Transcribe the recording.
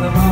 the